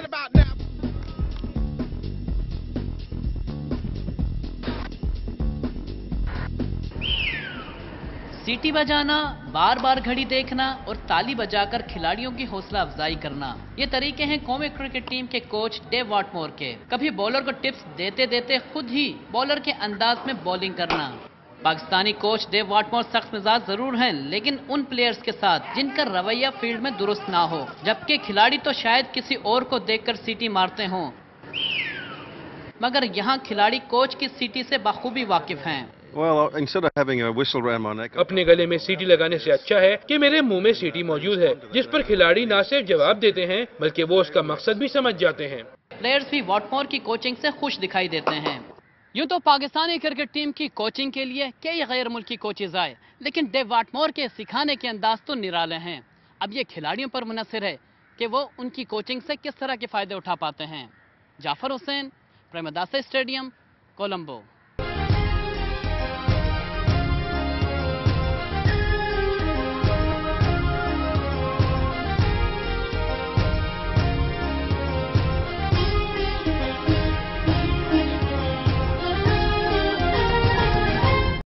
right about now. सीटी बजाना बार बार घड़ी देखना और ताली बजाकर खिलाड़ियों की हौसला अफजाई करना। ये तरीके हैं कौमी क्रिकेट टीम के कोच डेव वाटमोर के। कभी बॉलर को टिप्स देते देते खुद ही बॉलर के अंदाज में बॉलिंग करना। पाकिस्तानी कोच डेव वाटमोर सख्त मिजाज ज़रूर हैं लेकिन उन प्लेयर्स के साथ जिनका रवैया फ़ील्ड में दुरुस्त ना हो जबकि खिलाड़ी तो शायद किसी और को देखकर सीटी मारते हों। मगर यहाँ खिलाड़ी कोच की सीटी से बखूबी वाकिफ हैं। Well, instead of having a whistle around my neck, अपने गले में सीटी लगाने से अच्छा है कि मेरे मुँह में सीटी मौजूद है जिस पर खिलाड़ी न सिर्फ़ जवाब देते हैं बल्कि वो उसका मकसद भी समझ जाते हैं। प्लेयर्स भी वॉटमोर की कोचिंग से खुश दिखाई देते हैं। यूँ तो पाकिस्तानी क्रिकेट टीम की कोचिंग के लिए कई गैर मुल्की कोचेज आए, लेकिन डेव वाटमोर के सिखाने के अंदाज तो निराले हैं। अब ये खिलाड़ियों पर मुनसर है कि वो उनकी कोचिंग से किस तरह के फ़ायदे उठा पाते हैं। जाफ़र हुसैन, प्रेमदासा स्टेडियम, कोलंबो।